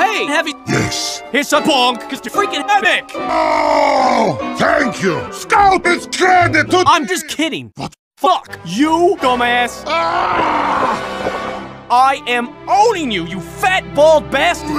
hey, heavy. Yes. it's a bonk, cause you're freaking epic. Oh, thank you. Scout is credit to. I'm just kidding. What? Fuck you, dumbass. Ah! I am owning you, you fat bald bastard.